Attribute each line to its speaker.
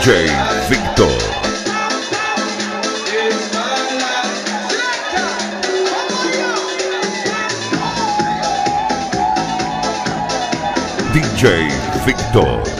Speaker 1: DJ Victor. DJ Victor.